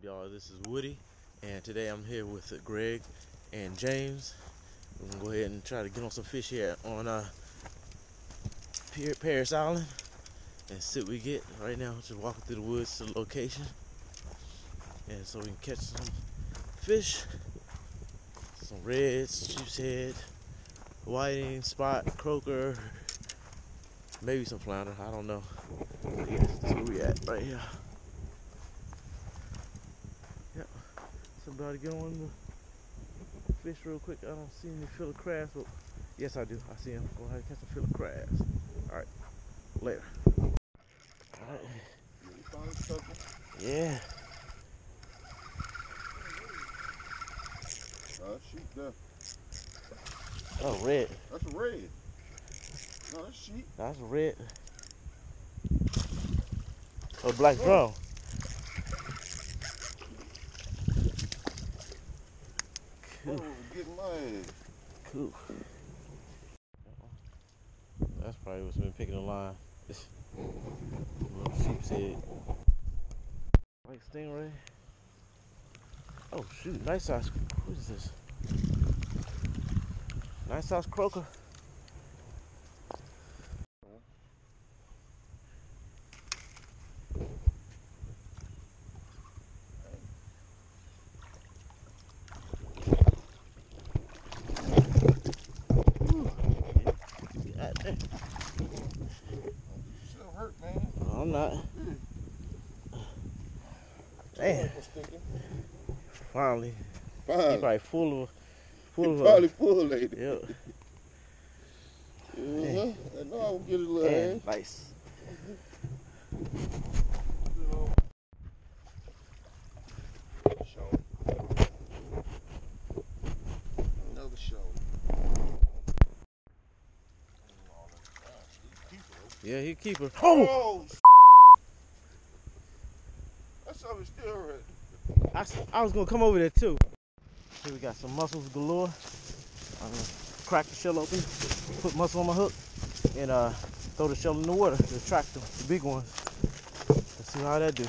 Y'all, this is Woody, and today I'm here with Greg and James. We're gonna go ahead and try to get on some fish here on uh, Parris Island and see what we get. Right now, just walking through the woods to the location, and so we can catch some fish, some reds, sheep's head, whiting, spot, croaker, maybe some flounder. I don't know. Yeah, that's where we at right here. Yep, somebody the fish real quick. I don't see any filler crabs. But yes, I do. I see them. Go ahead and catch some filler crabs. All right. Later. All right. Yeah. Uh, sheep there. Oh, red. That's a red. No, that's sheep. That's a red. Oh, black drum. Oh, Cool. Cool. That's probably what's been picking the line. Little sheep's head. Like stingray. Oh shoot, nice size. Who is this? Nice size croaker. Ooh. God damn. You still hurt, man. I'm not. Damn. Ankle sticking. Finally. He probably full of full He of probably full lady. Yep. Uh-huh. I know I will get a little And ass. nice. Another show. Yeah, he keep her. Oh! That's I, was gonna come over there too. Here we got some mussels galore. I'm gonna crack the shell open, put mussel on my hook, and uh, throw the shell in the water to attract them, the big ones. Let's see how that do.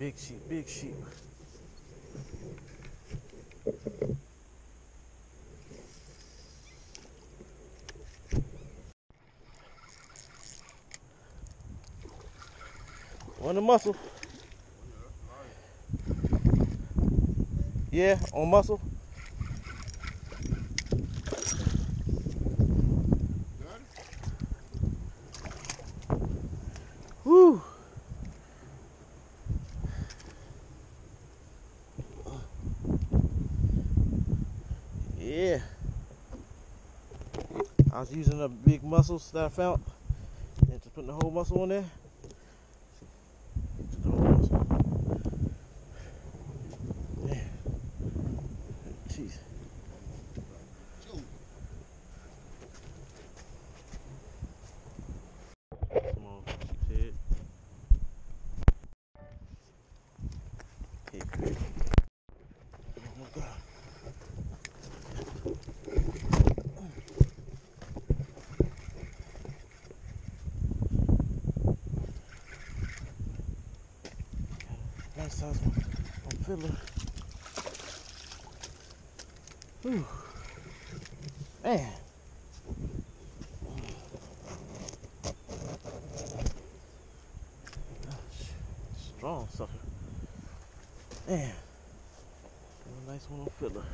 Big sheep, big sheep. On the muscle. Yeah, on muscle. Whew. Yeah. I was using the big mussels that I found and just putting the whole muscle on there. Just the whole mussel. Yeah. Jeez. Come on, head. Head good. Oh my god. Size one. I'm. Whew. Man. Strong sucker. Man. A nice one on filler.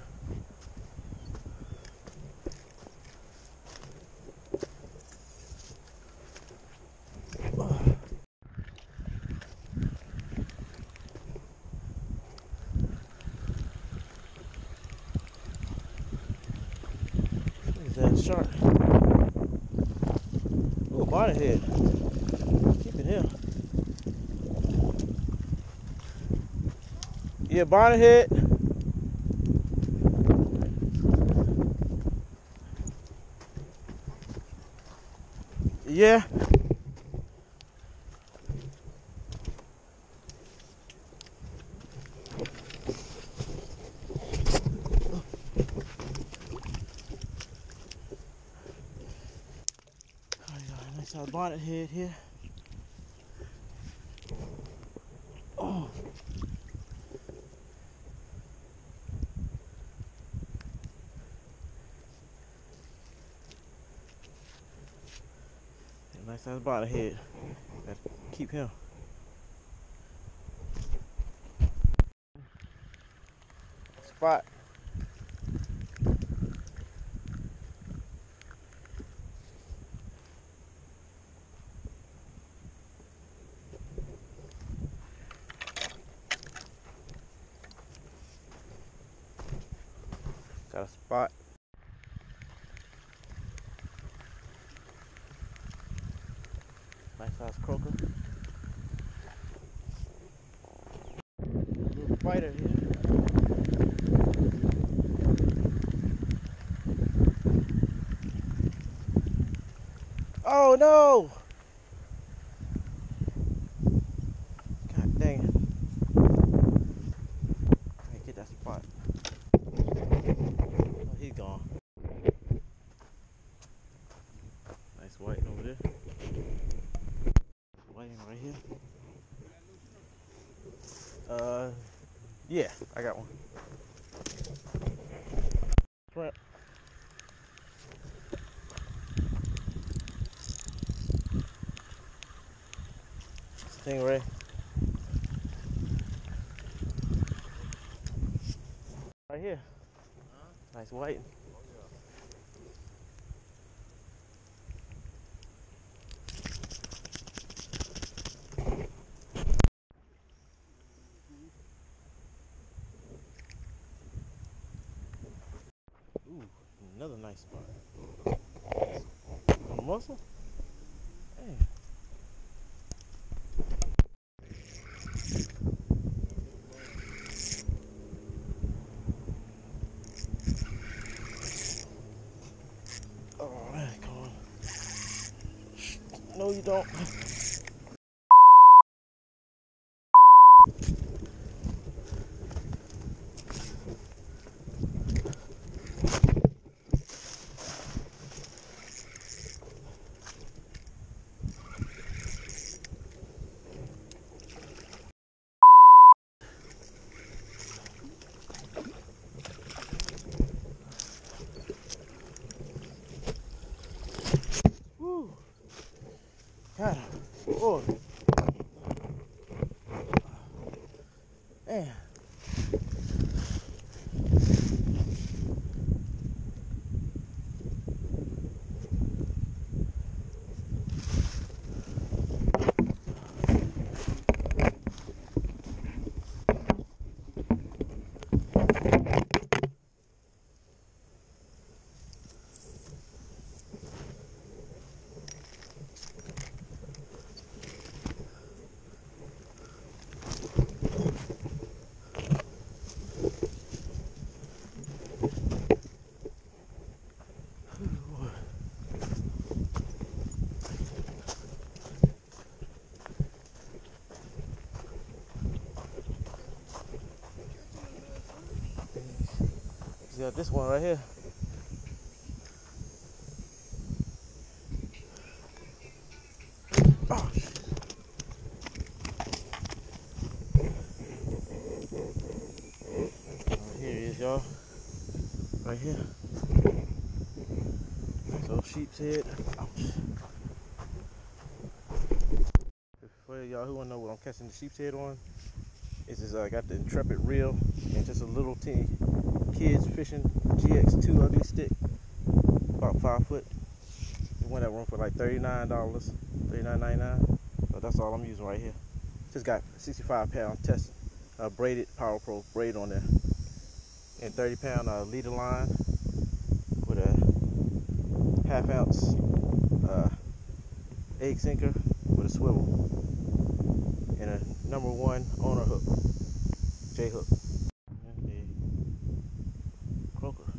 Shark. A bonnet head. Keeping him. Yeah, bonnet head. Yeah. Oh, nice size bonnet head here. Oh. Nice size bonnet head. Gotta keep him. Spot. Got a spot. Nice size croaker. Little fighter here. Oh no! God dang it. Can't get that spot. Oh, he's gone. Nice white over there. White right here. Uh, yeah, I got one. Shrimp. Stingray. Right here. Nice white. Ooh, another nice spot. A mussel? Hey. Oh, man, come on. No, you don't. Woo. God, oh. Man. You got this one right here. Oh. Here he is, y'all. right here. So sheep's head. Ouch. For y'all who wanna know what I'm catching the sheep's head on, it's just uh, I got the Intrepid reel and just a little teeny kids fishing GX2 Ugly Stik, about five foot. The one that run for like $39, $39.99. So that's all I'm using right here. Just got 65 pound test uh, braided Power Pro braid on there, and 30 pound uh, leader line with a half ounce uh, egg sinker with a swivel number one owner hook, J hook. Croaker.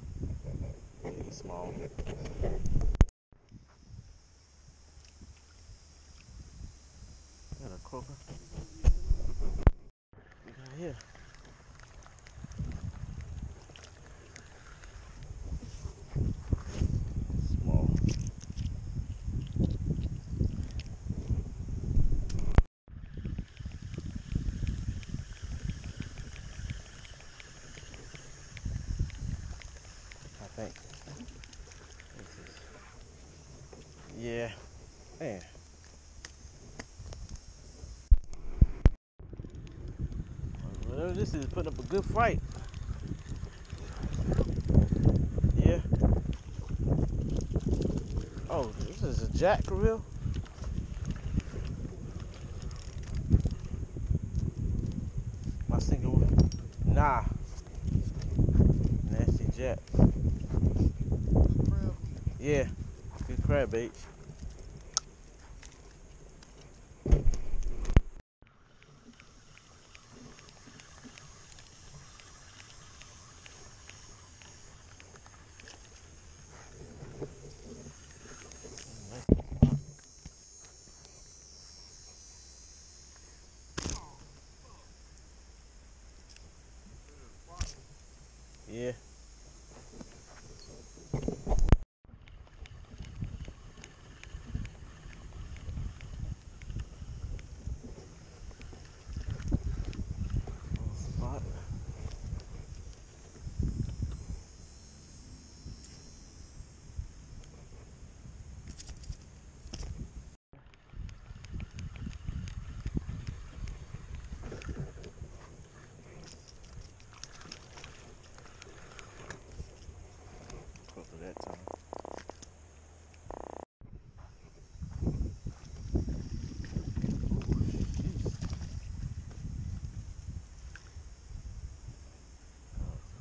He's small. Got a croaker. We got here. Small. I think. This is- Yeah. Man. Whatever this is, putting up a good fight. Yeah. Oh, this is a jack for real? My single one. Nah. Nasty jack. Yeah. Good crab bait. Yeah. Spot. Close to that time.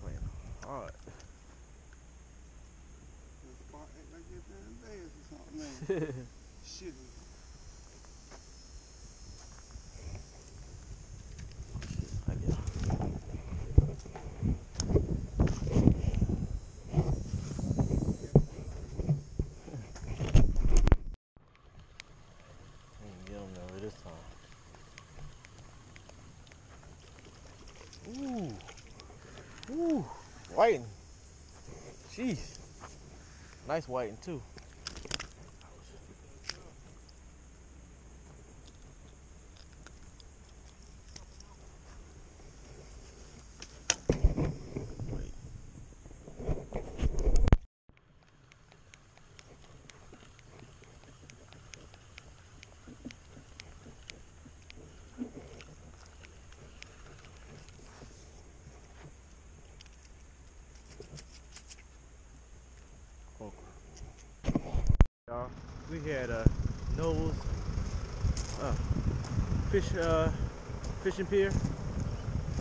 Playing hard. Shit. I get Didn't get him though this time. Ooh. Ooh. Whiting. Jeez. Nice whiting too. Wait. Y'all, we had a Knowles uh, fish uh, fishing pier,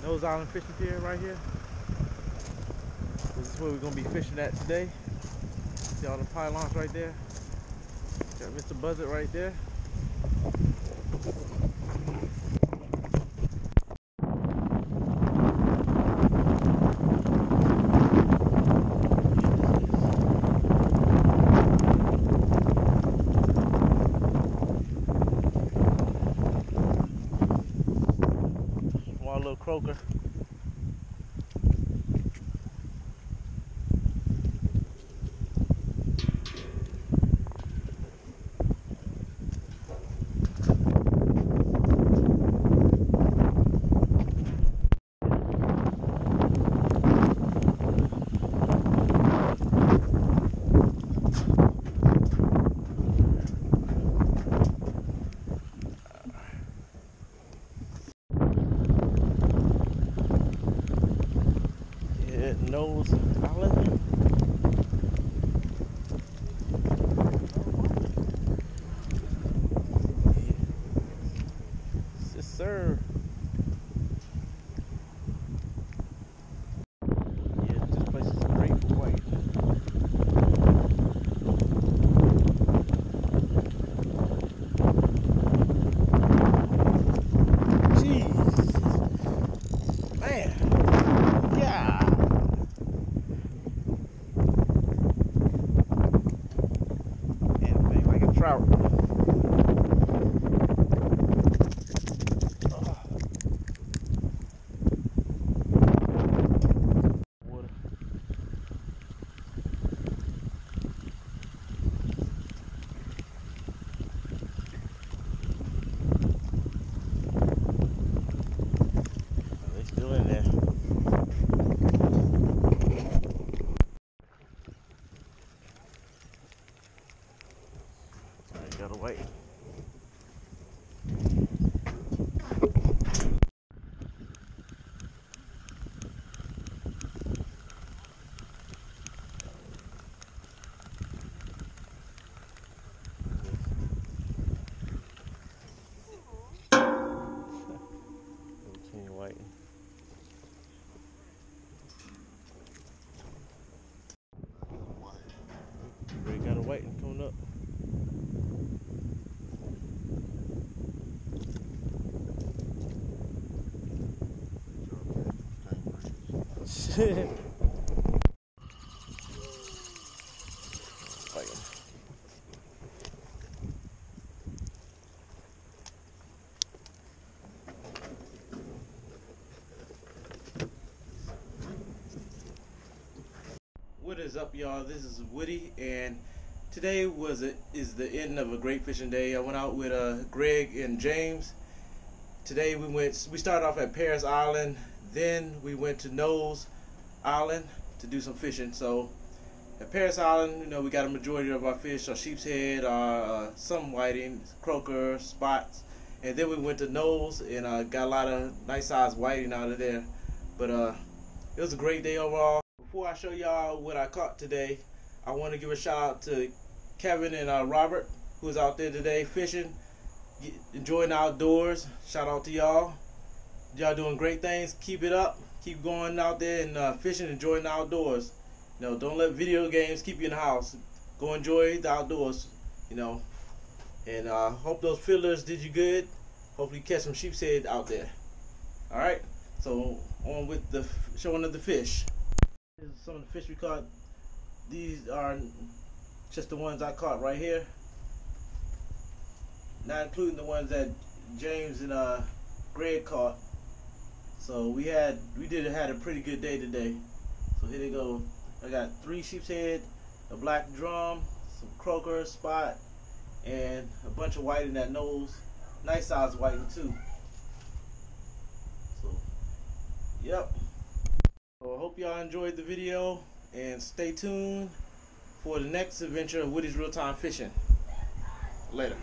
Knowles Island fishing pier right here. This is where we're gonna be fishing at today. See all the pylons right there. Got Mr. Buzzard right there. Ray gotta wait and coming up. What is up, y'all? This is Woody, and today was a, is the end of a great fishing day. I went out with uh, Greg and James. Today we went. We started off at Parris Island, then we went to Knowles Island to do some fishing. So at Parris Island, you know, we got a majority of our fish, our sheep's head, our uh, some whiting, croaker, spots, and then we went to Knowles and uh, got a lot of nice sized whiting out of there. But uh, it was a great day overall. Before I show y'all what I caught today, I want to give a shout out to Kevin and uh, Robert, who's out there today fishing, enjoying the outdoors. Shout out to y'all. Y'all doing great things. Keep it up. Keep going out there and uh, fishing, enjoying the outdoors. You know, don't let video games keep you in the house. Go enjoy the outdoors. You know, and uh, hope those fillers did you good. Hopefully, catch some sheep's head out there. All right. So on with the showing of the fish. Some of the fish we caught. These are just the ones I caught right here. Not including the ones that James and uh, Greg caught. So we had we did had a pretty good day today. So here they go. I got three sheep's head, a black drum, some croaker, spot, and a bunch of white in that nose. Nice size whiting too. So, yep. So I hope y'all enjoyed the video and stay tuned for the next adventure of Woody's Reeltime Fishing. Later.